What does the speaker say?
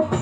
you